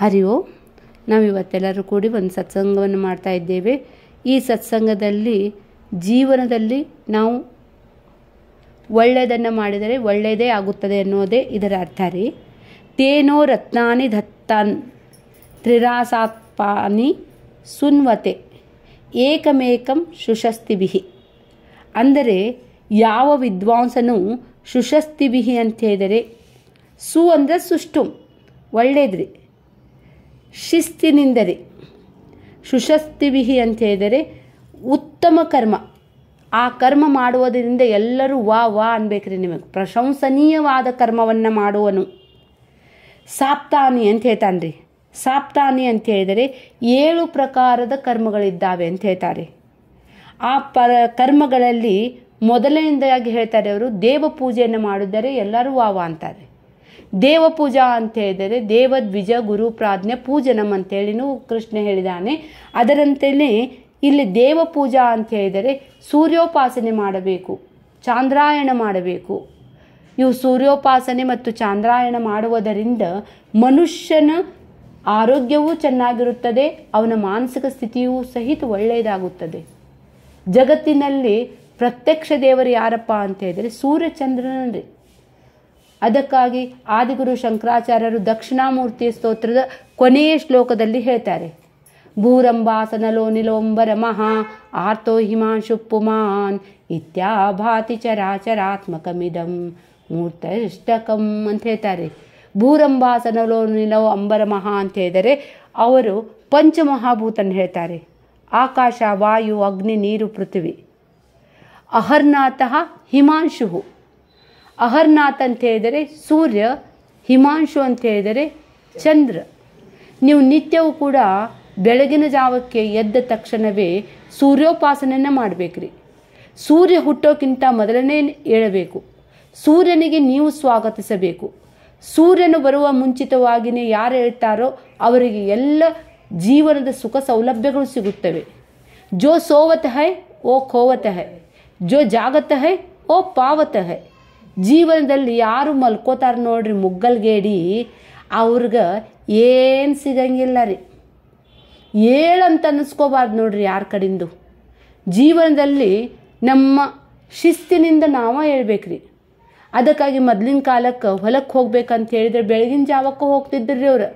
ಹರಿ ಓಂ. ನಾವಿವತ್ತೆಲ್ಲರೂ ಕೂಡಿ ಒಂದು ಸತ್ಸಂಗವನ್ನು ಮಾಡ್ತಾ ಇದ್ದೇವೆ. ಈ ಸತ್ಸಂಗದಲ್ಲಿ, ಜೀವನದಲ್ಲಿ ನಾವು ಒಳ್ಳೆಯದನ್ನು ಮಾಡಿದರೆ ಒಳ್ಳೆಯದೇ ಆಗುತ್ತದೆ ಅನ್ನೋದೇ ಇದರ ಅರ್ಥ ರೀ. ತೇನೋ ರತ್ನಾನಿ ದತ್ತಾನ್, ತ್ರಿರಾಸಾತ್ಪಾನಿ ಸುನ್ವತೆ, ಏಕಮೇಕಂ ಶುಶಸ್ತಿಬಿಹಿ ಅಂದರೆ, ಯಾವ ವಿದ್ವಾಂಸನು ಶುಶಸ್ತಿಬಿಹಿ ಅಂತ ಹೇಳಿದರೆ, ಸು ಅಂದರೆ ಸುಷ್ಟು, ಒಳ್ಳೇದ್ರಿ. ಶಿಸ್ತಿನಿಂದರಿ. ಶುಶಸ್ತಿವಿಹಿ ಅಂತ ಹೇಳಿದರೆ ಉತ್ತಮ ಕರ್ಮ. ಆ ಕರ್ಮ ಮಾಡುವುದರಿಂದ ಎಲ್ಲರೂ ವಾ ವಾ ಅನ್ಬೇಕ್ರಿ ನಿಮಗೆ. ಪ್ರಶಂಸನೀಯವಾದ ಕರ್ಮವನ್ನು ಮಾಡುವನು. ಸಾಪ್ತಾನಿ ಅಂತ ಹೇಳ್ತಾನೆ ರೀ ಸಾಪ್ತಾನಿ ಅಂತ ಹೇಳಿದರೆ ಏಳು ಪ್ರಕಾರದ ಕರ್ಮಗಳಿದ್ದಾವೆ ಅಂತ ಹೇಳ್ತಾರೆ. ಆ ಪರ, ಕರ್ಮಗಳಲ್ಲಿ ಮೊದಲನೆಯದಾಗಿ ಹೇಳ್ತಾರೆ ಅವರು ದೇವ ಪೂಜೆಯನ್ನು ಮಾಡಿದರೆ ಎಲ್ಲರೂ ವಾವ ಅಂತಾರೆ. ದೇವ ಪೂಜಾ ಅಂತ ಹೇಳಿದರೆ ದೇವದ್ವಿಜ ಗುರು ಪ್ರಾಜ್ಞೆ ಪೂಜನಂ ಅಂತೇಳಿನೂ ಕೃಷ್ಣ ಹೇಳಿದಾನೆ ಅದರಂತೆಯೇ ಇಲ್ಲಿ ದೇವ ಪೂಜಾ ಅಂತ ಹೇಳಿದರೆ ಸೂರ್ಯೋಪಾಸನೆ ಮಾಡಬೇಕು, ಚಾಂದ್ರಾಯಣ ಮಾಡಬೇಕು. ಇವು ಸೂರ್ಯೋಪಾಸನೆ ಮತ್ತು ಚಾಂದ್ರಾಯಣ ಮಾಡುವುದರಿಂದ ಮನುಷ್ಯನ ಆರೋಗ್ಯವೂ ಚೆನ್ನಾಗಿರುತ್ತದೆ, ಅವನ ಮಾನಸಿಕ ಸ್ಥಿತಿಯೂ ಸಹಿತ ಒಳ್ಳೆಯದಾಗುತ್ತದೆ. ಜಗತ್ತಿನಲ್ಲಿ ಪ್ರತ್ಯಕ್ಷ ದೇವರು ಯಾರಪ್ಪ ಅಂತ ಹೇಳಿದರೆ ಸೂರ್ಯಚಂದ್ರನನ್ರಿ. ಅದಕ್ಕಾಗಿ ಆದಿಗುರು ಶಂಕರಾಚಾರ್ಯರು ದಕ್ಷಿಣಾಮೂರ್ತಿ ಸ್ತೋತ್ರದ ಕೊನೆಯ ಶ್ಲೋಕದಲ್ಲಿ ಹೇಳ್ತಾರೆ. ಭೂರಂಬಾಸನಲೋ ನಿಲೋಂಬರ ಮಹಾ ಆರ್ತೋ ಹಿಮಾಂಶು ಪುಮಾನ್ ಇತ್ಯಾಭಾತಿ ಚರಾಚರಾತ್ಮಕಮಿದಂ ಮೂರ್ತಷ್ಟಕಂ ಅಂತ ಹೇಳ್ತಾರೆ. ಭೂರಂಬಾಸನಲೋ ನಿಲೋ ಅಂಬರ ಮಹಾ ಅಂತ ಹೇಳಿದರೆ ಅವರು ಪಂಚಮಹಾಭೂತನ ಹೇಳ್ತಾರೆ. ಆಕಾಶ, ವಾಯು, ಅಗ್ನಿ, ನೀರು, ಪೃಥ್ವಿ. ಅಹರ್ನಾಥ ಹಿಮಾಂಶು ಅಹರ್ನಾಥ್ ಅಂತ ಹೇಳಿದರೆ ಸೂರ್ಯ, ಹಿಮಾಂಶು ಅಂತ ಹೇಳಿದರೆ ಚಂದ್ರ. ನೀವು ನಿತ್ಯವೂ ಕೂಡ ಬೆಳಗಿನ ಜಾವಕ್ಕೆ ಎದ್ದ ತಕ್ಷಣವೇ ಸೂರ್ಯೋಪಾಸನೆಯನ್ನು ಮಾಡಬೇಕ್ರಿ. ಸೂರ್ಯ ಹುಟ್ಟೋಕ್ಕಿಂತ ಮೊದಲನೇ ಏಳಬೇಕು. ಸೂರ್ಯನಿಗೆ ನೀವು ಸ್ವಾಗತಿಸಬೇಕು. ಸೂರ್ಯನು ಬರುವ ಮುಂಚಿತವಾಗಿಯೇ ಯಾರು ಹೇಳ್ತಾರೋ ಅವರಿಗೆ ಎಲ್ಲ ಜೀವನದ ಸುಖ ಸೌಲಭ್ಯಗಳು ಸಿಗುತ್ತವೆ. ಜೋ ಸೋವತ ಹೈ, ಓ ಖೋವತ ಹೈ. ಜೋ ಜಾಗತ ಹೈ, ಓ ಪಾವತ ಹೈ. ಜೀವನದಲ್ಲಿ ಯಾರು ಮಲ್ಕೋತಾರ ನೋಡ್ರಿ ಮುಗ್ಗಲ್ಗೇಡಿ, ಅವ್ರಿಗೆ ಏನು ಸಿಗಂಗಿಲ್ಲ ರೀ. ಏಳಂತ ಅನ್ನಿಸ್ಕೋಬಾರ್ದು ನೋಡ್ರಿ ಯಾರ ಕಡಿಂದು. ಜೀವನದಲ್ಲಿ ನಮ್ಮ ಶಿಸ್ತಿನಿಂದ ನಾವು ಹೇಳ್ಬೇಕ್ರಿ. ಅದಕ್ಕಾಗಿ ಮೊದಲಿನ ಕಾಲಕ್ಕೆ ಹೊಲಕ್ಕೆ ಹೋಗ್ಬೇಕಂತ ಹೇಳಿದ್ರೆ ಬೆಳಗಿನ ಜಾವಕ್ಕೆ ಹೋಗ್ತಿದ್ರಿ ಅವ್ರು.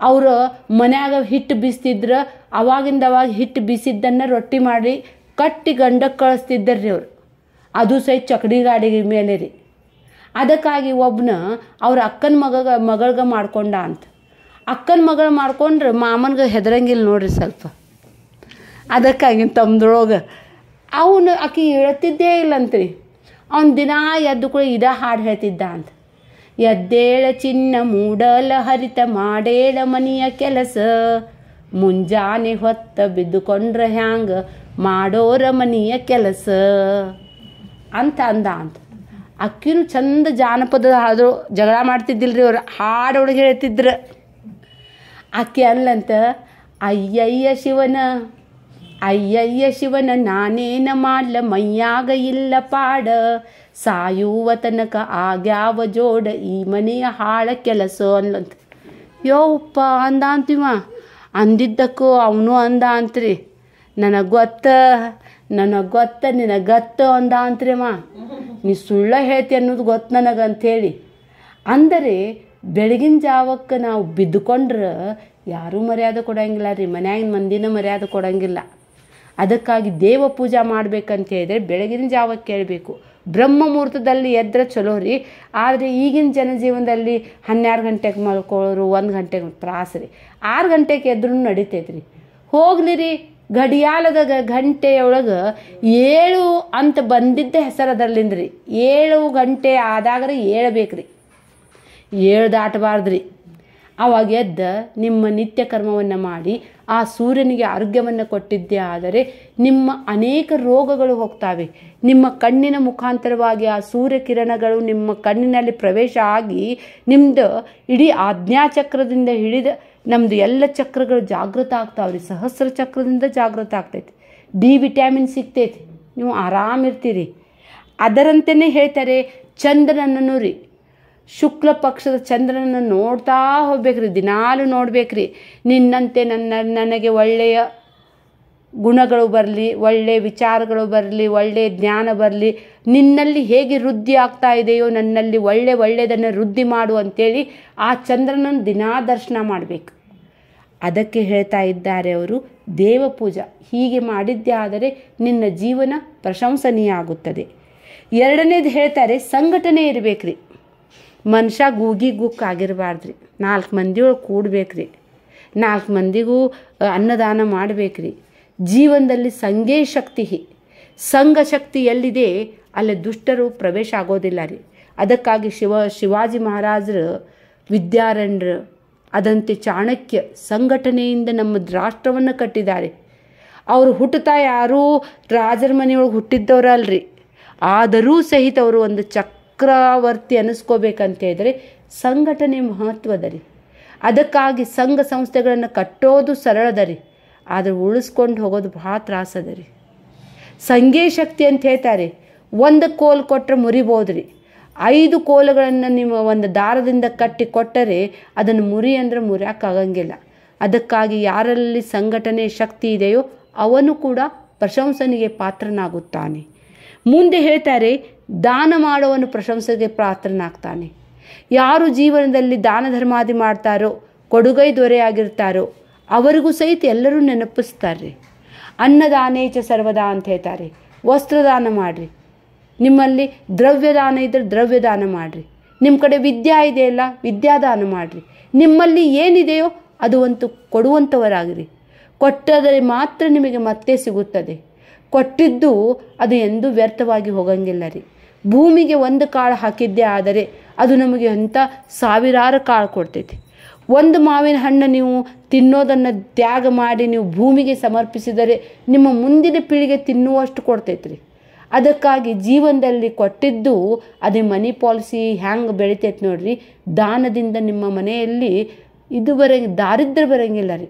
ಅವರು ಮನ್ಯಾಗ ಹಿಟ್ಟು ಬೀಸ್ತಿದ್ರು, ಅವಾಗಿಂದ ಅವಾಗ ಹಿಟ್ಟು ಬೀಸಿದ್ದನ್ನು ರೊಟ್ಟಿ ಮಾಡಿ ಕಟ್ಟಿ ಗಂಡಕ್ಕೆ ಕಳಿಸ್ತಿದ್ದರ್ರಿ ಅವ್ರು. ಅದು ಸಹಿತ ಚಕಡಿ ಗಾಡಿ ಮೇಲೆ ರೀ ಅದಕ್ಕಾಗಿ ಒಬ್ಬನ ಅವ್ರ ಅಕ್ಕನ ಮಗಗ, ಮಗಳ್ಗೆ ಮಾಡ್ಕೊಂಡ ಅಂತ. ಅಕ್ಕನ ಮಗಳ ಮಾಡ್ಕೊಂಡ್ರೆ ಮಾಮನ್ಗೆ ಹೆದರಂಗಿಲ್ಲ ನೋಡ್ರಿ ಸ್ವಲ್ಪ. ಅದಕ್ಕಾಗಿ ತಮ್ಮದ್ರೊಳಗೆ ಅವನು ಆಕೆ ಹೇಳ್ತಿದ್ದೇ ಇಲ್ಲಂತ್ರಿ. ಅವನು ದಿನ ಎದ್ದು ಕೂಡ ಇದ ಹಾಡು ಹೇಳ್ತಿದ್ದ ಅಂತ. ಎದ್ದೇಳ ಚಿನ್ನ ಮೂಡಲ ಹರಿತ ಮಾಡೇಳ ಮನೆಯ ಕೆಲಸ. ಮುಂಜಾನೆ ಹೊತ್ತ ಬಿದ್ದುಕೊಂಡ್ರೆ ಹ್ಯಾಂಗ? ಮಾಡೋರ ಮನೆಯ ಕೆಲಸ. ಅಂತ ಅಂದ ಅಂತ. ಅಕ್ಕಿನೂ ಚಂದ ಜಾನಪದ ಆದರು ಜಗಳ ಮಾಡ್ತಿದ್ದಿಲ್ರಿ ಅವ್ರು. ಹಾಡೊಳಗೆ ಹೇಳ್ತಿದ್ರು. ಆಕೆ ಅಲ್ಲಂತ ಅಯ್ಯಯ್ಯ ಶಿವನ ಅಯ್ಯಯ್ಯ ಶಿವನ, ನಾನೇನ ಮಾಡ್ಲ, ಮೈಯಾಗ ಇಲ್ಲ ಪಾಡ. ಸಾಯುವ ತನಕ ಆಗ್ಯಾವ ಜೋಡ, ಈ ಮನೆಯ ಹಾಳ ಕೆಲಸ ಅನ್ಲಂತ. ಯೋಪ್ಪ ಅಂದ ಅಂತೀವ ಅಂದಿದ್ದಕ್ಕೂ ಅವನು ಅಂದ ಅಂತ್ರಿ ನನಗೆ ಗೊತ್ತ ನನಗೆ ಗೊತ್ತ, ನಿನಗೆ ಗತ್ತ ಅಂದ ಅಂತ್ರಿಮ್ಮ ನೀ ಸುಳ್ಳ ಹೇಳ್ತಿ ಅನ್ನೋದು ಗೊತ್ತು ನನಗೆ ಅಂಥೇಳಿ ಅಂದರೆ ಬೆಳಗಿನ ಜಾವಕ್ಕೆ ನಾವು ಬಿದ್ದುಕೊಂಡ್ರೆ ಯಾರೂ ಮರ್ಯಾದೆ ಕೊಡೋಂಗಿಲ್ಲ ರೀ, ಮನ್ಯಾಗಿನ ಮಂದಿನ ಮರ್ಯಾದೆ ಕೊಡೋಂಗಿಲ್ಲ. ಅದಕ್ಕಾಗಿ ದೇವ ಪೂಜೆ ಮಾಡ್ಬೇಕಂತ ಹೇಳಿದರೆ ಬೆಳಗಿನ ಜಾವಕ್ಕೆ ಕೇಳಬೇಕು ಬ್ರಹ್ಮ ಮುಹೂರ್ತದಲ್ಲಿ ಎದ್ರೆ ಚಲೋ ರೀ, ಆದರೆ ಈಗಿನ ಜನಜೀವನದಲ್ಲಿ ಹನ್ನೆರಡು ಗಂಟೆಗೆ ಮಲ್ಕೊಳ್ಳೋರು ಒಂದು ಗಂಟೆಗೆ ತ್ರಾಸ ರೀ. ಆರು ಗಂಟೆಗೆ ಎದ್ರೂ ನಡಿತೈತೆ ರೀ ಹೋಗಲಿ ರೀ ಗಡಿಯಾಲದ ಗಂಟೆಯೊಳಗೆ ಏಳು ಅಂತ ಬಂದಿದ್ದ ಹೆಸರು ಅದರಲ್ಲಿಂದ ರೀ ಏಳು ಗಂಟೆ ಆದಾಗ್ರೆ ರೀ ಏಳು ದಾಟಬಾರ್ದು ರೀ ಆವಾಗ ಎದ್ದ ನಿಮ್ಮ ನಿತ್ಯ ಕರ್ಮವನ್ನು ಮಾಡಿ ಆ ಸೂರ್ಯನಿಗೆ ಆರೋಗ್ಯವನ್ನು ಕೊಟ್ಟಿದ್ದೇ ಆದರೆ ನಿಮ್ಮ ಅನೇಕ ರೋಗಗಳು ಹೋಗ್ತಾವೆ. ನಿಮ್ಮ ಕಣ್ಣಿನ ಮುಖಾಂತರವಾಗಿ ಆ ಸೂರ್ಯ ಕಿರಣಗಳು ನಿಮ್ಮ ಕಣ್ಣಿನಲ್ಲಿ ಪ್ರವೇಶ ಆಗಿ ನಿಮ್ಮದು ಇಡೀ ಆಜ್ಞಾಚಕ್ರದಿಂದ ಹಿಡಿದ ನಮ್ಮದು ಎಲ್ಲ ಚಕ್ರಗಳು ಜಾಗೃತ ಆಗ್ತಾವ್ರಿ. ಸಹಸ್ರ ಚಕ್ರದಿಂದ ಜಾಗೃತ ಆಗ್ತೈತಿ. ಡಿ ವಿಟ್ಯಾಮಿನ್ ಸಿಗ್ತೈತಿ. ನೀವು ಆರಾಮಿರ್ತೀರಿ. ಅದರಂತೆಯೇ ಹೇಳ್ತಾರೆ, ಚಂದ್ರನನ್ನು ರೀ ಶುಕ್ಲ ಪಕ್ಷದ ಚಂದ್ರನನ್ನು ನೋಡ್ತಾ ಹೋಗ್ಬೇಕ್ರಿ, ದಿನಾಲು ನೋಡ್ಬೇಕ್ರಿ. ನಿನ್ನಂತೆ ನನ್ನ, ನನಗೆ ಒಳ್ಳೆಯ ಗುಣಗಳು ಬರಲಿ ಒಳ್ಳೆಯ ವಿಚಾರಗಳು ಬರಲಿ ಒಳ್ಳೆಯ ಜ್ಞಾನ ಬರಲಿ. ನಿನ್ನಲ್ಲಿ ಹೇಗೆ ವೃದ್ಧಿ ಆಗ್ತಾ ಇದೆಯೋ, ನನ್ನಲ್ಲಿ ಒಳ್ಳೆ ಒಳ್ಳೆಯದನ್ನು ವೃದ್ಧಿ ಮಾಡು ಅಂತೇಳಿ ಆ ಚಂದ್ರನನ್ನು ದಿನಾ ದರ್ಶನ ಮಾಡಬೇಕು. ಅದಕ್ಕೆ ಹೇಳ್ತಾ ಇದ್ದಾರೆ ಅವರು, ದೇವಪೂಜಾ ಹೀಗೆ ಮಾಡಿದ್ದೇ ಆದರೆ ನಿನ್ನ ಜೀವನ ಪ್ರಶಂಸನೀಯ ಆಗುತ್ತದೆ. ಎರಡನೇದು ಹೇಳ್ತಾರೆ, ಸಂಘಟನೆ ಇರಬೇಕ್ರಿ. ಮನುಷ್ಯ ಗೂಗಿ ಗುಕ್ ಆಗಿರಬಾರ್ದ್ರಿ. ನಾಲ್ಕು ಮಂದಿಯೊಳಗೆ ಕೂಡ್ಬೇಕ್ರಿ. ನಾಲ್ಕು ಮಂದಿಗೂ ಅನ್ನದಾನ ಮಾಡಬೇಕ್ರಿ. ಜೀವನದಲ್ಲಿ ಸಂಘೇ ಶಕ್ತಿ. ಸಂಘ ಶಕ್ತಿ ಎಲ್ಲಿದೆ? ಅಲ್ಲಿ ದುಷ್ಟರು ಪ್ರವೇಶ ಆಗೋದಿಲ್ಲ ರೀ. ಅದಕ್ಕಾಗಿ ಶಿವ, ಶಿವಾಜಿ ಮಹಾರಾಜರು ವಿದ್ಯಾರಣ್ಯರು ಅದಂತೆ ಚಾಣಕ್ಯ ಸಂಘಟನೆಯಿಂದ ನಮ್ಮ ರಾಷ್ಟ್ರವನ್ನು ಕಟ್ಟಿದ್ದಾರೆ. ಅವರು ಹುಟ್ಟುತ್ತಾ ಯಾರೂ ರಾಜರ ಮನೆಯೊಳಗೆ ಹುಟ್ಟಿದ್ದವರಲ್ರಿ. ಆದರೂ ಸಹಿತ ಅವರು ಒಂದು ಚಕ್ರವರ್ತಿ ಅನಿಸ್ಕೋಬೇಕಂತ ಹೇಳಿದ್ರೆ ಸಂಘಟನೆ ಮಹತ್ವದ ರೀ ಅದಕ್ಕಾಗಿ ಸಂಘ ಸಂಸ್ಥೆಗಳನ್ನು ಕಟ್ಟೋದು ಸರಳದ ರೀ ಆದರೆ ಉಳಿಸ್ಕೊಂಡು ಹೋಗೋದು ಭಾಳ ತ್ರಾಸದ ರೀ ಶಕ್ತಿ ಅಂತ ಹೇಳ್ತಾರೆ. ಒಂದು ಕೋಲು ಕೊಟ್ಟರೆ ಮುರಿಬೋದು ಐದು ಕೋಲುಗಳನ್ನು ನಿಮ್ಮ ಒಂದು ದಾರದಿಂದ ಕಟ್ಟಿ ಕೊಟ್ಟರೆ ಅದನ್ನು ಮುರಿ ಅಂದರೆ ಮುರಿಯೋಕ್ಕಾಗಂಗಿಲ್ಲ ಅದಕ್ಕಾಗಿ ಯಾರಲ್ಲಿ ಸಂಘಟನೆ ಶಕ್ತಿ ಇದೆಯೋ ಅವನು ಕೂಡ ಪ್ರಶಂಸನೆಗೆ ಪಾತ್ರನಾಗುತ್ತಾನೆ. ಮುಂದೆ ಹೇಳ್ತಾರೆ ದಾನ ಮಾಡುವನು ಪ್ರಶಂಸೆಗೆ ಪಾತ್ರನಾಗ್ತಾನೆ. ಯಾರು ಜೀವನದಲ್ಲಿ ದಾನ ಧರ್ಮಾದಿ ಮಾಡ್ತಾರೋ, ಕೊಡುಗೈ ದೊರೆಯಾಗಿರ್ತಾರೋ, ಅವರಿಗೂ ಸಹಿತ ಎಲ್ಲರೂ ನೆನಪಿಸ್ತಾರೆ. ಅನ್ನದಾನೇಚ ಸರ್ವದಾ ಅಂತ ಹೇಳ್ತಾರೆ. ವಸ್ತ್ರದಾನ ಮಾಡಿರಿ. ನಿಮ್ಮಲ್ಲಿ ದ್ರವ್ಯದಾನ ಇದ್ದರೆ ದ್ರವ್ಯದಾನ ಮಾಡಿರಿ. ನಿಮ್ಮ ಕಡೆ ವಿದ್ಯಾ ಇದೆಯಲ್ಲ, ವಿದ್ಯಾದಾನ ಮಾಡಿರಿ. ನಿಮ್ಮಲ್ಲಿ ಏನಿದೆಯೋ ಅದು ಒಂದು ಕೊಡುವಂಥವರಾಗಿರಿ ಕೊಟ್ಟದರೆ ಮಾತ್ರ ನಿಮಗೆ ಮತ್ತೆ ಸಿಗುತ್ತದೆ. ಕೊಟ್ಟಿದ್ದು ಅದು ಎಂದೂ ವ್ಯರ್ಥವಾಗಿ ಹೋಗಂಗಿಲ್ಲ ರೀ. ಭೂಮಿಗೆ ಒಂದು ಕಾಳು ಹಾಕಿದ್ದೇ ಆದರೆ ಅದು ನಮಗೆ ಅಂಥ ಸಾವಿರಾರು ಕಾಳು ಕೊಡ್ತೈತಿ. ಒಂದು ಮಾವಿನ ಹಣ್ಣು ನೀವು ತಿನ್ನೋದನ್ನು ತ್ಯಾಗ ಮಾಡಿ ನೀವು ಭೂಮಿಗೆ ಸಮರ್ಪಿಸಿದರೆ ನಿಮ್ಮ ಮುಂದಿನ ಪೀಳಿಗೆ ತಿನ್ನುವಷ್ಟು ಕೊಡ್ತೈತ್ರಿ. ಅದಕ್ಕಾಗಿ ಜೀವನದಲ್ಲಿ ಕೊಟ್ಟಿದ್ದು ಅದೇ ಮನಿ ಪಾಲಿಸಿ ಹ್ಯಾಂಗೆ ಬೆಳಿತೈತೆ ನೋಡ್ರಿ. ದಾನದಿಂದ ನಿಮ್ಮ ಮನೆಯಲ್ಲಿ ಇದು ಬರಂಗ ದಾರಿದ್ರ್ಯ ಬರಂಗಿಲ್ಲ ರೀ.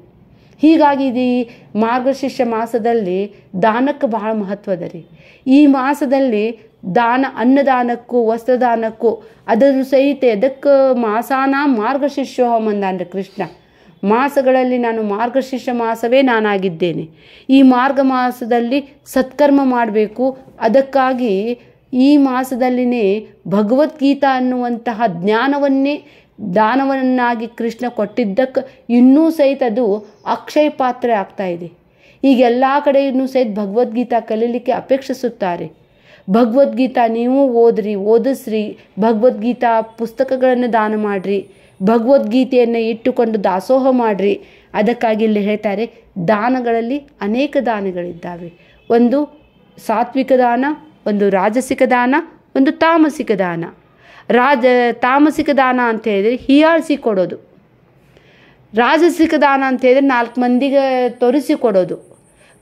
ಹೀಗಾಗಿ ಇದು ಈ ಮಾರ್ಗಶಿರ್ಷ ಮಾಸದಲ್ಲಿ ದಾನಕ್ಕೆ ಬಹಳ ಮಹತ್ವದ ರೀ. ಈ ಮಾಸದಲ್ಲಿ ದಾನ, ಅನ್ನದಾನಕ್ಕೂ, ವಸ್ತ್ರದಾನಕ್ಕೂ ಅದರ ಸಹಿತ ಅದಕ್ಕೆ ಮಾಸಾನ ಮಾರ್ಗಶಿರ್ಷ ಹೋಮಂದಾನ್ರಿ ಕೃಷ್ಣ. ಮಾಸಗಳಲ್ಲಿ ನಾನು ಮಾರ್ಗಶಿಷ್ಯ ಮಾಸವೇ ನಾನಾಗಿದ್ದೇನೆ. ಈ ಮಾರ್ಗ ಮಾಸದಲ್ಲಿ ಸತ್ಕರ್ಮ ಮಾಡಬೇಕು. ಅದಕ್ಕಾಗಿ ಈ ಮಾಸದಲ್ಲಿನೇ ಭಗವದ್ಗೀತಾ ಅನ್ನುವಂತಹ ಜ್ಞಾನವನ್ನೇ ದಾನವನ್ನಾಗಿ ಕೃಷ್ಣ ಕೊಟ್ಟಿದ್ದಕ್ಕೆ ಇನ್ನೂ ಸಹಿತ ಅದು ಅಕ್ಷಯ ಪಾತ್ರ ಆಗ್ತಾ ಇದೆ. ಈಗೆಲ್ಲ ಕಡೆಯೂ ಸಹಿತ ಭಗವದ್ಗೀತಾ ಕಲೀಲಿಕ್ಕೆ ಅಪೇಕ್ಷಿಸುತ್ತಾರೆ. ಭಗವದ್ಗೀತಾ ನೀವು ಓದ್ರಿ, ಓದಿಸ್ರಿ, ಭಗವದ್ಗೀತಾ ಪುಸ್ತಕಗಳನ್ನು ದಾನ ಮಾಡಿರಿ, ಭಗವದ್ಗೀತೆಯನ್ನು ಇಟ್ಟುಕೊಂಡು ದಾಸೋಹ ಮಾಡಿರಿ. ಅದಕ್ಕಾಗಿ ಇಲ್ಲಿ ಹೇಳ್ತಾರೆ, ದಾನಗಳಲ್ಲಿ ಅನೇಕ ದಾನಗಳಿದ್ದಾವೆ. ಒಂದು ಸಾತ್ವಿಕ ದಾನ, ಒಂದು ರಾಜಸಿಕ ದಾನ, ಒಂದು ತಾಮಸಿಕ ದಾನ. ರಾಜ ತಾಮಸಿಕ ದಾನ ಅಂತ ಹೇಳಿದರೆ ಹೀಯಾಳಿಸಿ ಕೊಡೋದು. ರಾಜಸಿಕ ದಾನ ಅಂತ ಹೇಳಿದ್ರೆ ನಾಲ್ಕು ಮಂದಿಗೆ ತೋರಿಸಿ ಕೊಡೋದು.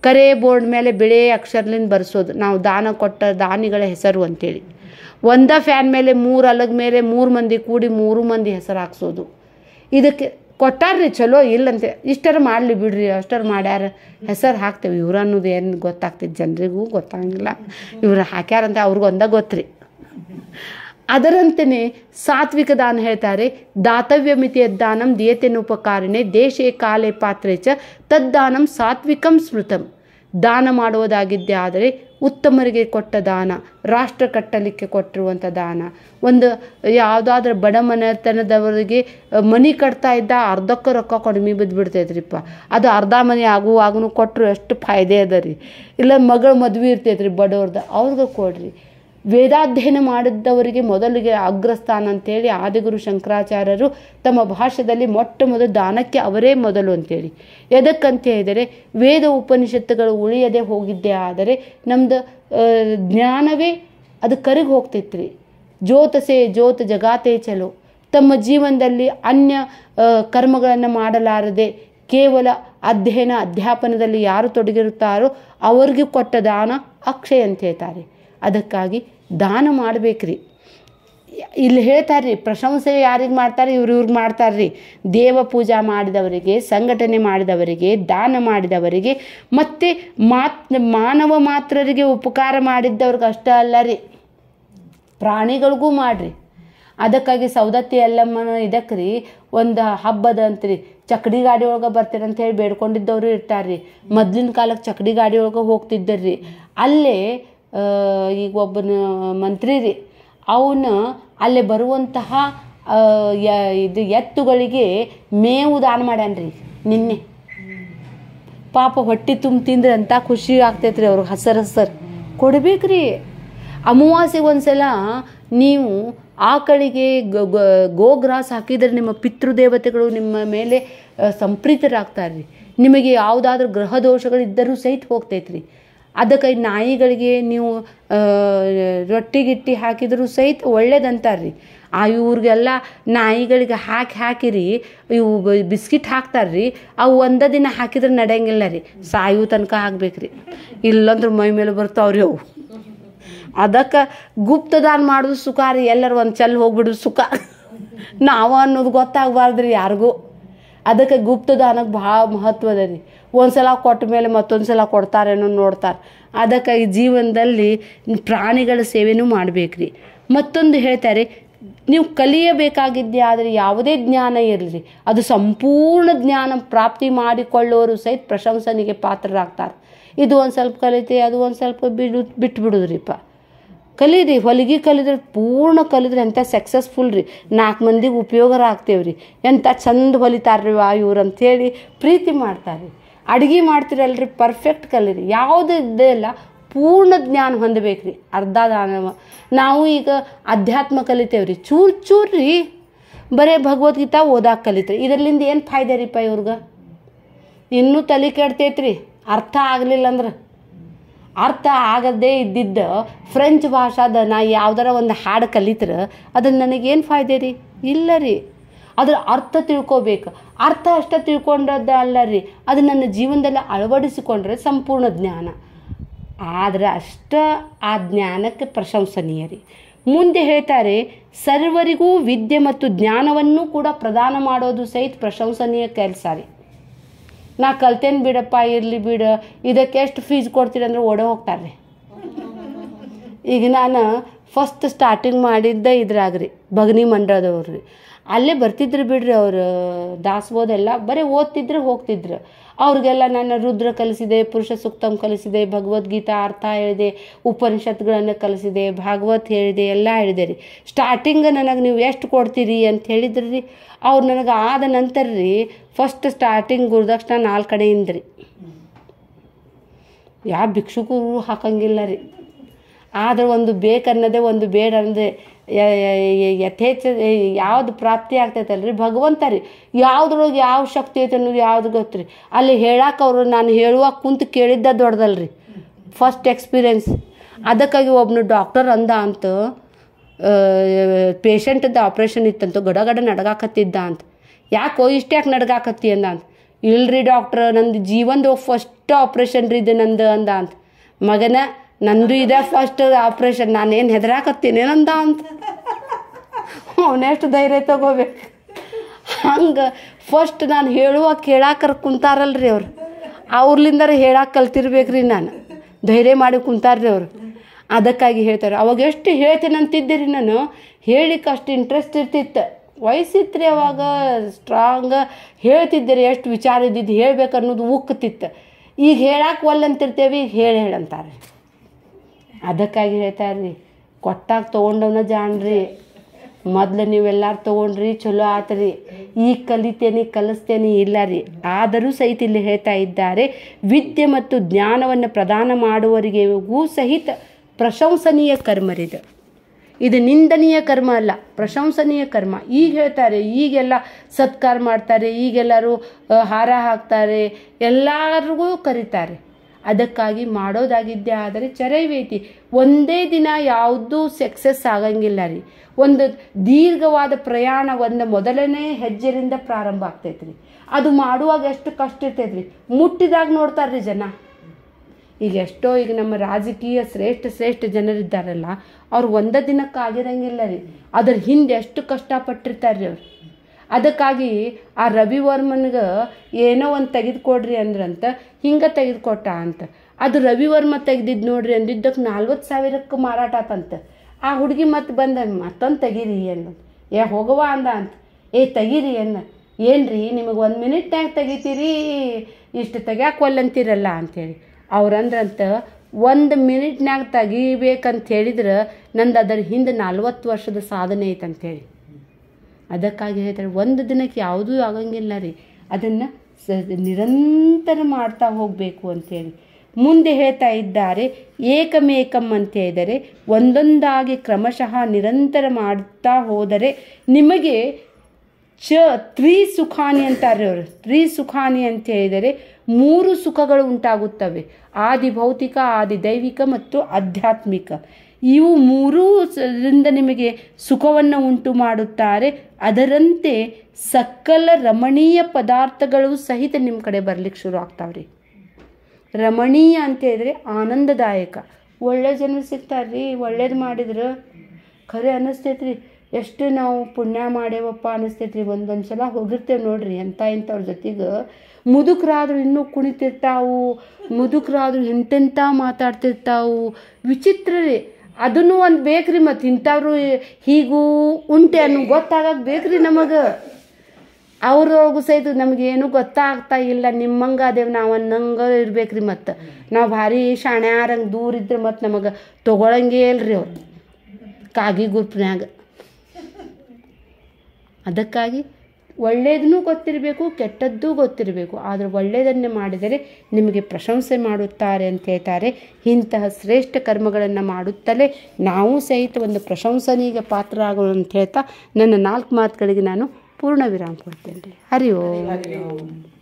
ಕರೆ ಬೋರ್ಡ್ ಮೇಲೆ ಬಿಳಿ ಅಕ್ಷರಲಿಂದ ಬರೆಸೋದು. ನಾವು ದಾನ ಕೊಟ್ಟ ದಾನಿಗಳ ಹೆಸರು ಅಂತೇಳಿ. ಒಂದ ಫ್ಯಾನ್ ಮೇಲೆ ಮೂರು, ಅಲಗ ಮೇಲೆ ಮೂರು ಮಂದಿ ಕೂಡಿ ಮೂರು ಮಂದಿ ಹೆಸರು ಹಾಕ್ಸೋದು. ಇದಕ್ಕೆ ಕೊಟ್ಟಾರ್ರಿ ಚಲೋ ಇಲ್ಲಂತೆ. ಇಷ್ಟರ ಮಾಡಲಿ ಬಿಡ್ರಿ, ಅಷ್ಟರ ಮಾಡ್ಯಾರ ಹೆಸರು ಹಾಕ್ತೇವೆ. ಇವ್ರು ಅನ್ನೋದು ಏನು ಗೊತ್ತಾಗ್ತೈತೆ? ಜನರಿಗೂ ಗೊತ್ತಾಗಂಗಿಲ್ಲ ಇವ್ರು ಹಾಕ್ಯಾರಂತ ಅವ್ರಿಗೊಂದ ಗೊತ್ತು ಗೊತ್ತ್ರಿ. ಅದರಂತೆಯೇ ಸಾತ್ವಿಕ ದಾನ ಹೇಳ್ತಾರೆ, ದಾತವ್ಯ ಮಿತಿಯ ದಾನಂ ದಿಯತೆನುಪಕಾರಣೆ ದೇಶೇ ಕಾಲೆ ಪಾತ್ರೆ ಚ, ತದ್ದಾನಂ ಸಾತ್ವಿಕಂ ಸ್ಮೃತಂ. ದಾನ ಮಾಡುವುದಾಗಿದ್ದೇ ಆದರೆ ಉತ್ತಮರಿಗೆ ಕೊಟ್ಟ ದಾನ, ರಾಷ್ಟ್ರ ಕಟ್ಟಲಿಕ್ಕೆ ಕೊಟ್ಟಿರುವಂಥ ದಾನ. ಒಂದು ಯಾವುದಾದ್ರೂ ಬಡ ಮನೆತನದವರಿಗೆ ಮನೆ ಕಟ್ತಾ ಇದ್ದ ಅರ್ಧಕ್ಕೆ ರೊಕ್ಕ ಕಡಿಮೆ ಬಿದ್ದುಬಿಡ್ತೈತ್ರಿಪ್ಪ ಅದು ಅರ್ಧ ಮನೆ ಆಗುವಾಗೂ ಕೊಟ್ಟರು ಎಷ್ಟು ಫಾಯ್ದೆ ಅದ ರೀ. ಇಲ್ಲ ಮಗಳ ಮದುವೆ ಇರ್ತೈತ್ರಿ ಬಡವ್ರದ್ದು ಅವ್ರಿಗೆ ಕೊಡ್ರಿ. ವೇದಾಧ್ಯಯನ ಮಾಡಿದ್ದವರಿಗೆ ಮೊದಲಿಗೆ ಅಗ್ರಸ್ಥಾನ ಅಂತೇಳಿ ಆದಿಗುರು ಶಂಕರಾಚಾರ್ಯರು ತಮ್ಮ ಭಾಷೆಯಲ್ಲಿ ಮೊಟ್ಟ ಮೊದಲು ದಾನಕ್ಕೆ ಅವರೇ ಮೊದಲು ಅಂತೇಳಿ. ಎದಕ್ಕಂತ ಹೇಳಿದರೆ, ವೇದ ಉಪನಿಷತ್ತುಗಳು ಉಳಿಯದೆ ಹೋಗಿದ್ದೇ ಆದರೆ ನಮ್ಮದು ಜ್ಞಾನವೇ ಅದು ಕರಗಿ ಹೋಗ್ತೈತ್ರಿ. ಜ್ಯೋತಸೆ ಜ್ಯೋತ ಜಗಾತೆ ಚಲೋ. ತಮ್ಮ ಜೀವನದಲ್ಲಿ ಅನ್ಯ ಕರ್ಮಗಳನ್ನು ಮಾಡಲಾರದೆ ಕೇವಲ ಅಧ್ಯಯನ ಅಧ್ಯಾಪನದಲ್ಲಿ ಯಾರು ತೊಡಗಿರುತ್ತಾರೋ ಅವರಿಗೆ ಕೊಟ್ಟ ದಾನ ಅಕ್ಷಯ ಅಂತ ಹೇಳ್ತಾರೆ. ಅದಕ್ಕಾಗಿ ದಾನ ಮಾಡಬೇಕ್ರಿ. ಇಲ್ಲಿ ಹೇಳ್ತಾರೆ ಪ್ರಶಂಸೆ ಯಾರಿಗೆ ಮಾಡ್ತಾರೆ? ಇವ್ರು ಇವ್ರಿಗೆ ಮಾಡ್ತಾರೆ ರೀ ದೇವ ಪೂಜಾ ಮಾಡಿದವರಿಗೆ, ಸಂಘಟನೆ ಮಾಡಿದವರಿಗೆ, ದಾನ ಮಾಡಿದವರಿಗೆ, ಮತ್ತು ಮಾತ್, ಮಾನವ ಮಾತ್ರರಿಗೆ ಉಪಕಾರ ಮಾಡಿದ್ದವ್ರಿಗೆ ಅಷ್ಟೇ ಅಲ್ಲ ರೀ ಪ್ರಾಣಿಗಳಿಗೂ ಮಾಡಿರಿ. ಅದಕ್ಕಾಗಿ ಸೌದತ್ತಿ ಎಲ್ಲಮ್ಮನ ಇದಕ್ಕೆ ರೀ ಒಂದು ಹಬ್ಬದ ಅಂತ್ರಿ, ಚಕ್ಡಿ ಗಾಡಿ ಒಳಗೆ ಬರ್ತೀರಂತ ಹೇಳಿ ಬೇಡ್ಕೊಂಡಿದ್ದವರು ಇರ್ತಾರೆ ರೀ ಮೊದ್ಲಿನ ಕಾಲಕ್ಕೆ ಚಕ್ಡಿ ಗಾಡಿ ಒಳಗೆ ಹೋಗ್ತಿದ್ದರ್ರಿ. ಅಲ್ಲೇ ಈಗ ಒಬ್ಬನ ಮಂತ್ರಿ ರೀ, ಅವನ ಅಲ್ಲಿ ಬರುವಂತಹ ಇದು ಎತ್ತುಗಳಿಗೆ ಮೇವು ದಾನ ಮಾಡ್ಯಾನ್ರಿ ನಿನ್ನೆ. ಪಾಪ ಹೊಟ್ಟೆ ತುಂಬ ತಿಂದ್ರೆ ಅಂತ ಖುಷಿ ಆಗ್ತೈತ್ರಿ ಅವ್ರಿಗೆ ಹಸರ್ ಹಸರ್. ಕೊಡ್ಬೇಕ್ರಿ ಅಮಾವಾಸ್ಯೆಗೆ ಒಂದ್ಸಲ ನೀವು ಆಕಳಿಗೆ ಗೋಗ್ರಾಸ್ ಹಾಕಿದ್ರೆ ನಿಮ್ಮ ಪಿತೃದೇವತೆಗಳು ನಿಮ್ಮ ಮೇಲೆ ಸಂಪ್ರೀತರಾಗ್ತಾರ್ರಿ. ಸಂಪ್ರೀತರಾಗ್ತಾರೆ ನಿಮಗೆ ಯಾವುದಾದ್ರೂ ಗ್ರಹ ದೋಷಗಳಿದ್ದರೂ ಸಹಿತ ಹೋಗ್ತೈತ್ರಿ. ಅದಕ್ಕೆ ನಾಯಿಗಳಿಗೆ ನೀವು ರೊಟ್ಟಿ ಗಿಟ್ಟಿ ಹಾಕಿದರೂ ಸಹಿತ ಒಳ್ಳೇದಂತಾರ್ರಿ. ಆ, ಇವ್ರಿಗೆಲ್ಲ ನಾಯಿಗಳಿಗೆ ಹಾಕಿ ಹಾಕಿರಿ, ಇವು ಬಿಸ್ಕಿಟ್ ಹಾಕ್ತಾರ್ರಿ, ಅವು ಒಂದೇ ದಿನ ಹಾಕಿದ್ರೆ ನಡೆಯಂಗಿಲ್ಲ ರೀ ಸಾಯುವ ತನಕ ಹಾಕ್ಬೇಕ್ರಿ. ಇಲ್ಲಂದ್ರೆ ಮೈ ಮೇಲೆ ಬರ್ತಾವ್ರಿ ಅವು. ಅದಕ್ಕೆ ಗುಪ್ತದಾನ ಮಾಡೋದು ಸುಖ ರೀ. ಎಲ್ಲರೂ ಒಂದು ಚೆಲ್ಲಿ ಹೋಗ್ಬಿಡೋದು ಸುಖ. ನಾವು ಅನ್ನೋದು ಗೊತ್ತಾಗಬಾರ್ದು ರೀ ಯಾರಿಗೂ. ಅದಕ್ಕೆ ಗುಪ್ತದಾನಕ್ಕೆ ಭಾಳ ಮಹತ್ವ ಅದ ರೀ. ಒಂದು ಸಲ ಕೊಟ್ಟ ಮೇಲೆ ಮತ್ತೊಂದು ಸಲ ಕೊಡ್ತಾರೇನೋ ನೋಡ್ತಾರೆ. ಈ ಜೀವನದಲ್ಲಿ ಪ್ರಾಣಿಗಳ ಸೇವೆನೂ ಮಾಡ್ಬೇಕ್ರಿ ಮತ್ತೊಂದು ಹೇಳ್ತಾರೆ ನೀವು ಕಲಿಯಬೇಕಾಗಿದ್ದೆ ಆದರೆ ಯಾವುದೇ ಜ್ಞಾನ ಇರಲಿ ಅದು ಸಂಪೂರ್ಣ ಜ್ಞಾನ ಪ್ರಾಪ್ತಿ ಮಾಡಿಕೊಳ್ಳೋರು ಸಹಿತ ಪ್ರಶಂಸನಿಗೆ ಪಾತ್ರರಾಗ್ತಾರೆ. ಇದು ಒಂದು ಸ್ವಲ್ಪ ಕಲಿತೆ, ಅದು ಒಂದು ಸ್ವಲ್ಪ ಬಿಡು ಬಿಟ್ಟು ಬಿಡುದ್ರಿಪ್ಪ ಕಲೀರಿ, ಹೊಲಿಗೆ ಕಲಿದ್ರೆ ಪೂರ್ಣ ಕಲಿದ್ರೆ ಎಂಥ ಸಕ್ಸಸ್ಫುಲ್ ರೀ. ನಾಲ್ಕು ಮಂದಿಗೆ ಉಪಯೋಗ ಆಗ್ತೇವೆ ರೀ ಎಂಥ ಚಂದ ಹೊಲಿತಾರ್ರಿ ವಾ ಇವ್ರು ಅಂಥೇಳಿ ಪ್ರೀತಿ ಮಾಡ್ತಾರೆ ಅಡುಗೆ ಮಾಡ್ತೀರಲ್ರಿ ಪರ್ಫೆಕ್ಟ್ ಕಲೀರಿ. ಯಾವುದು ಇದ್ದೇ ಇಲ್ಲ, ಪೂರ್ಣ ಜ್ಞಾನ ಹೊಂದಬೇಕ್ರಿ. ಅರ್ಧ ದಾನವ. ನಾವು ಈಗ ಅಧ್ಯಾತ್ಮ ಕಲಿತೇವೆ ರೀ ಚೂರು ಚೂರು ರೀ. ಬರೀ ಭಗವದ್ಗೀತಾ ಓದಾಕ ಕಲಿತ್ರಿ. ಇದರಲ್ಲಿಂದ ಏನು ಫಾಯ್ದೆ ರೀಪ್ಪ ಇವ್ರಿಗೆ? ಇನ್ನೂ ತಲೆ ಕೆಡ್ತೈತ್ರಿ. ಅರ್ಥ ಆಗಲಿಲ್ಲ ಅಂದ್ರೆ. ಅರ್ಥ ಆಗದೇ ಇದ್ದಿದ್ದ ಫ್ರೆಂಚ್ ಭಾಷಾದ ನಾ ಯಾವ್ದಾರ ಒಂದು ಹಾಡು ಕಲಿತ್ರ ಅದನ್ನು ನನಗೇನು ಫಾಯ್ದೆ ರೀ? ಇಲ್ಲ ರೀ. ಅದ್ರ ಅರ್ಥ ತಿಳ್ಕೊಬೇಕು. ಅರ್ಥ ಅಷ್ಟ ತಿಳ್ಕೊಂಡದ್ದು ಅಲ್ಲ ರೀ. ಅದು ನನ್ನ ಜೀವನದಲ್ಲಿ ಅಳವಡಿಸಿಕೊಂಡ್ರೆ ಸಂಪೂರ್ಣ ಜ್ಞಾನ. ಆದರೆ ಅಷ್ಟ ಆ ಜ್ಞಾನಕ್ಕೆ ಪ್ರಶಂಸನೀಯ ರೀ. ಮುಂದೆ ಹೇಳ್ತಾರೆ, ಸರ್ವರಿಗೂ ವಿದ್ಯೆ ಮತ್ತು ಜ್ಞಾನವನ್ನು ಕೂಡ ಪ್ರದಾನ ಮಾಡೋದು ಸಹಿತ ಪ್ರಶಂಸನೀಯ ಕೆಲಸ ರೀ. ನಾ ಕಲ್ತೇನೆ ಬಿಡಪ್ಪ, ಇರಲಿ ಬಿಡ. ಇದಕ್ಕೆ ಎಷ್ಟು ಫೀಸ್ ಕೊಡ್ತೀರಿ ಅಂದ್ರೆ ಓಡೋ ಹೋಗ್ತಾರೆ ಈಗ ನಾನು ಫಸ್ಟ್ ಸ್ಟಾರ್ಟಿಂಗ್ ಮಾಡಿದ್ದೆ ಇದ್ರಾಗ್ರಿ ಭಗ್ನಿ ಮಂಡಳದವ್ರು ರೀ ಅಲ್ಲೇ ಬರ್ತಿದ್ರು ಬಿಡ್ರಿ ಅವರು ದಾಸ್ಬೋದೆಲ್ಲ ಬರೀ ಓದ್ತಿದ್ರೆ, ಹೋಗ್ತಿದ್ರು. ಅವ್ರಿಗೆಲ್ಲ ನಾನು ರುದ್ರ ಕಲಿಸಿದೆ, ಪುರುಷ ಸೂಕ್ತಂ ಕಲಿಸಿದೆ, ಭಗವದ್ಗೀತಾ ಅರ್ಥ ಹೇಳಿದೆ, ಉಪನಿಷತ್ಗಳನ್ನು ಕಲಿಸಿದೆ, ಭಾಗವತ್ ಹೇಳಿದೆ, ಎಲ್ಲ ಹೇಳಿದೆ ರೀ. ಸ್ಟಾರ್ಟಿಂಗ್ ನನಗೆ ನೀವು ಎಷ್ಟು ಕೊಡ್ತೀರಿ ಅಂತ ಹೇಳಿದ್ರಿ ರೀ. ಅವ್ರು ನನಗೆ ಆದ ನಂತರ ರೀ ಫಸ್ಟ್ ಸ್ಟಾರ್ಟಿಂಗ್ ಗುರುದಕ್ಷಿಣ ನಾಲ್ಕು ಕಡೆಯಿಂದ ರೀ. ಯಾವ ಭಿಕ್ಷುಕರು ಹಾಕಂಗಿಲ್ಲ ರೀ. ಆದ್ರೆ ಒಂದು ಬೇಕನ್ನೋದೇ, ಒಂದು ಬೇಡ ಅಂದರೆ ಯಥೇಚ್ಛ ಯಾವ್ದು ಪ್ರಾಪ್ತಿ ಆಗ್ತೈತಲ್ರಿ? ಭಗವಂತ ರೀ. ಯಾವ್ದ್ರೊಳಗೆ ಯಾವ ಶಕ್ತಿ ಐತೆ ಅನ್ನೋದು ಯಾವ್ದು ಗೊತ್ತು ರೀ ಅಲ್ಲಿ ಹೇಳಕ್ಕೆ ಅವರು ನಾನು ಹೇಳುವಾಗ ಕುಂತು ಕೇಳಿದ್ದ ದೊಡ್ಡದಲ್ರಿ. ಫಸ್ಟ್ ಎಕ್ಸ್ಪೀರಿಯನ್ಸ್ ಅದಕ್ಕಾಗಿ ಒಬ್ಬನು ಡಾಕ್ಟರ್ ಅಂದ ಅಂತ ಪೇಷಂಟದ್ದು ಆಪ್ರೇಷನ್ ಇತ್ತಂತ ಗಡಗಡ ಗಡ ನಡ್ಗಾಕತ್ತಿದ್ದ ಅಂತ. ಯಾಕೋ ಇಷ್ಟು ಯಾಕೆ ನಡ್ಗಾಕತ್ತಿ ಅಂದ ಅಂತ. ಇಲ್ರಿ ಡಾಕ್ಟ್ರ್ ನಂದು ಜೀವನದ ಫಸ್ಟ್ ಆಪ್ರೇಷನ್ ರೀ ಇದು ನಂದು ಅಂದ ಅಂತ. ಮಗನ ನಂದು ಇದೆ ಫಸ್ಟ್ ಆಪ್ರೇಷನ್ ನಾನೇನು ಹೆದರಾಕತ್ತೀನೇನಂದ ಅಂತ? ಅವನೆಷ್ಟು ಧೈರ್ಯ ತಗೋಬೇಕು. ಹಂಗೆ ಫಸ್ಟ್ ನಾನು ಹೇಳುವ, ಕೇಳಾಕರ್ ಕುಂತಾರಲ್ರಿ ಅವ್ರು. ಅವ್ರಲಿಂದಾರ ಹೇಳಕ್ಕೆ ಕಲ್ತಿರ್ಬೇಕ್ರಿ ನಾನು. ಧೈರ್ಯ ಮಾಡಿ ಕುಂತಾರ್ರಿ ಅವರು. ಅದಕ್ಕಾಗಿ ಹೇಳ್ತಾರೆ. ಅವಾಗ ಎಷ್ಟು ಹೇಳ್ತೀನಿ ಅಂತಿದ್ದೀರಿ ನಾನು? ಹೇಳಿಕ್ಕೆ ಅಷ್ಟು ಇಂಟ್ರೆಸ್ಟ್ ಇರ್ತಿತ್ತು. ವಯಸ್ಸಿತ್ರಿ ಅವಾಗ ಸ್ಟ್ರಾಂಗ ಹೇಳ್ತಿದ್ದೀರಿ, ಎಷ್ಟು ವಿಚಾರ ಇದ್ದಿದ್ದು ಹೇಳ್ಬೇಕು ಅನ್ನೋದು ಉಕ್ಕತಿತ್ತು ಈಗ ಹೇಳಕ್ಕೆ ಒಲ್ಲಂತಿರ್ತೇವೆ ಈಗ ಹೇಳಿ ಹೇಳಂತಾರೆ ಅದಕ್ಕಾಗಿ ಹೇಳ್ತಾರೆ ರೀ ಕೊಟ್ಟಾಗ ತೊಗೊಂಡವನ ಜಾಣ್ರಿ. ಮೊದ್ಲು ನೀವೆಲ್ಲರೂ ತೊಗೊಂಡ್ರಿ, ಚಲೋ ಆತ್ರಿ. ಈಗ ಕಲಿತೇನೆ, ಕಲಿಸ್ತೇನೆ ಇಲ್ಲ ರೀ. ಆದರೂ ಸಹಿತ ಇಲ್ಲಿ ಹೇಳ್ತಾ ಇದ್ದಾರೆ, ವಿದ್ಯೆ ಮತ್ತು ಜ್ಞಾನವನ್ನು ಪ್ರದಾನ ಮಾಡುವರಿಗೆಗೂ ಸಹಿತ ಪ್ರಶಂಸನೀಯ ಕರ್ಮರಿದು ಇದು. ನಿಂದನೀಯ ಕರ್ಮ ಅಲ್ಲ, ಪ್ರಶಂಸನೀಯ ಕರ್ಮ. ಈಗ ಹೇಳ್ತಾರೆ, ಈಗೆಲ್ಲ ಸತ್ಕಾರ ಮಾಡ್ತಾರೆ, ಈಗೆಲ್ಲರೂ ಹಾರ ಹಾಕ್ತಾರೆ, ಎಲ್ಲರಿಗೂ ಕರೀತಾರೆ. ಅದಕ್ಕಾಗಿ ಮಾಡೋದಾಗಿದ್ದೆ ಆದರೆ ಚರೈವೇತಿ. ಒಂದೇ ದಿನ ಯಾವುದೂ ಸಕ್ಸಸ್ ಆಗಂಗಿಲ್ಲ ರೀ. ಒಂದು ದೀರ್ಘವಾದ ಪ್ರಯಾಣ ಒಂದು ಮೊದಲನೇ ಹೆಜ್ಜೆಯಿಂದ ಪ್ರಾರಂಭ ಆಗ್ತೈತೆ ರೀ. ಅದು ಮಾಡುವಾಗ ಎಷ್ಟು ಕಷ್ಟ ಇರ್ತೈತೆ ರೀ. ಮುಟ್ಟಿದಾಗ ನೋಡ್ತಾರೆ ರೀ ಜನ. ಈಗ ಎಷ್ಟೋ ಈಗ ನಮ್ಮ ರಾಜಕೀಯ ಶ್ರೇಷ್ಠ ಶ್ರೇಷ್ಠ ಜನರಿದ್ದಾರಲ್ಲ, ಅವ್ರು ಒಂದೇ ದಿನಕ್ಕೆ ಆಗಿರಂಗಿಲ್ಲ ರೀ. ಅದ್ರ ಹಿಂದೆ ಎಷ್ಟು ಕಷ್ಟಪಟ್ಟಿರ್ತಾರೆ ರೀ ಅವ್ರು. ಅದಕ್ಕಾಗಿ ಆ ರವಿವರ್ಮನ್ಗೆ ಏನೋ ಒಂದು ತೆಗೆದುಕೊಡ್ರಿ ಅಂದ್ರಂತ, ಹಿಂಗೆ ತೆಗೆದುಕೊಟ್ಟ ಅಂತ. ಅದು ರವಿವರ್ಮ ತೆಗೆದಿದ್ದು ನೋಡ್ರಿ ಅಂದಿದ್ದಕ್ಕೆ ನಲ್ವತ್ತು ಸಾವಿರಕ್ಕೆ ಮಾರಾಟ ಆತಂತ. ಆ ಹುಡುಗಿ ಮತ್ತೆ ಬಂದ ಮತ್ತೊಂದು ತೆಗೀರಿ ಏನು? ಏ ಹೋಗವ ಅಂದ ಅಂತ. ಏ ತೆಗೀರಿ ಏನು? ರೀ ನಿಮಗೆ ಒಂದು ಮಿನಿಟ್ನಾಗ ತೆಗಿತೀರಿ? ಇಷ್ಟು ತೆಗ್ಯಾಕೆ ಒಲ್ಲಂತೀರಲ್ಲ ಅಂಥೇಳಿ ಅವ್ರಂದ್ರಂತ ಒಂದು ಮಿನಿಟ್ನಾಗ ತೆಗಿಬೇಕಂತ ಹೇಳಿದ್ರೆ ನಂದು ಅದರ ಹಿಂದೆ ನಲ್ವತ್ತು ವರ್ಷದ ಸಾಧನೆ ಐತೆ ಅಂಥೇಳಿ ಅದಕ್ಕಾಗಿ ಹೇಳ್ತಾರೆ, ಒಂದು ದಿನಕ್ಕೆ ಯಾವುದೂ ಆಗಂಗಿಲ್ಲ ರೀ. ಅದನ್ನು ಸ ನಿರಂತರ ಮಾಡ್ತಾ ಹೋಗಬೇಕು ಅಂತೇಳಿ. ಮುಂದೆ ಹೇಳ್ತಾ ಇದ್ದಾರೆ, ಏಕಮೇಕಂ ಅಂತ ಹೇಳಿದರೆ, ಒಂದೊಂದಾಗಿ ಕ್ರಮಶಃ ನಿರಂತರ ಮಾಡ್ತಾ ಹೋದರೆ ನಿಮಗೆ ಚ ತ್ರಿ ಸುಖಾನಿ ಅಂತಾರೆ ಅವರು. ತ್ರಿ ಸುಖಾನಿ ಅಂತ ಹೇಳಿದರೆ ಮೂರು ಸುಖಗಳು ಉಂಟಾಗುತ್ತವೆ. ಆದಿ ಭೌತಿಕ, ಆದಿ ದೈವಿಕ ಮತ್ತು ಆಧ್ಯಾತ್ಮಿಕ. ಇವು ಮೂರೂ ರಿಂದ ನಿಮಗೆ ಸುಖವನ್ನು ಉಂಟು ಮಾಡುತ್ತಾರೆ. ಅದರಂತೆ ಸಕಲ ರಮಣೀಯ ಪದಾರ್ಥಗಳು ಸಹಿತ ನಿಮ್ಮ ಕಡೆ ಬರಲಿಕ್ಕೆ ಶುರು ಆಗ್ತಾವ್ರಿ. ರಮಣೀಯ ಅಂತ ಹೇಳಿದ್ರೆ ಆನಂದದಾಯಕ. ಒಳ್ಳೆ ಜನ ಸಿಗ್ತಾರ್ರಿ, ಒಳ್ಳೇದು ಮಾಡಿದ್ರೆ ಖರೆ ಅನ್ನಿಸ್ತೈತ್ರಿ ಎಷ್ಟು ನಾವು ಪುಣ್ಯ ಮಾಡೇವಪ್ಪ ಅನ್ನಿಸ್ತೈತ್ರಿ ಒಂದೊಂದು ಸಲ ಹೋಗಿರ್ತೇವೆ ನೋಡ್ರಿ ಎಂಥ ಇಂಥವ್ರ ಜೊತೆಗೆ. ಮುದುಕರಾದ್ರೂ ಇನ್ನೂ ಕುಣಿತಿರ್ತಾವು, ಮುದುಕರಾದ್ರೂ ಎಂತೆಂಥ ಮಾತಾಡ್ತಿರ್ತಾವು. ವಿಚಿತ್ರ ರೀ. ಅದನ್ನು ಒಂದು ಬೇಕ್ರಿ ಮತ್ತು ಇಂಥವ್ರು ಹೀಗೂ ಉಂಟೆ ಅನ್ನೋ ಗೊತ್ತಾಗಕ್ಕೆ ಬೇಕ್ರಿ ನಮಗೆ. ಅವ್ರೊಳಗು ಸಹಿತ ನಮಗೇನು ಗೊತ್ತಾಗ್ತಾ ಇಲ್ಲ. ನಿಮ್ಮಂಗೆ ಅದೇವು ನಾವು ಅನ್ನಂಗೆ ಇರ್ಬೇಕ್ರಿ ಮತ್ತು ನಾವು ಭಾರಿ ಶಾಣ್ಯಾರಂಗೆ ದೂರ ಇದ್ರೆ ಮತ್ತು ನಮಗೆ ತೊಗೊಳಂಗೇ ಇಲ್ರಿ ಅವ್ರು. ಕಾಗಿ ಗುಂಪ್ನ್ಯಾಗ ಅದಕ್ಕಾಗಿ ಒಳ್ಳೆಯದನ್ನೂ ಗೊತ್ತಿರಬೇಕು, ಕೆಟ್ಟದ್ದೂ ಗೊತ್ತಿರಬೇಕು. ಆದರೆ ಒಳ್ಳೆಯದನ್ನೇ ಮಾಡಿದರೆ ನಿಮಗೆ ಪ್ರಶಂಸೆ ಮಾಡುತ್ತಾರೆ ಅಂತ ಹೇಳ್ತಾರೆ. ಇಂತಹ ಶ್ರೇಷ್ಠ ಕರ್ಮಗಳನ್ನು ಮಾಡುತ್ತಲೇ ನಾವು ಸಹಿತ ಒಂದು ಪ್ರಶಂಸನೀಯ ಪಾತ್ರ ಆಗೋಣ ಅಂತ ಹೇಳ್ತಾ ನನ್ನ ನಾಲ್ಕು ಮಾತುಗಳಿಗೆ ನಾನು ಪೂರ್ಣ ವಿರಾಮ ಕೊಡ್ತೇನೆ ರೀ. ಹರಿ ಓಂ.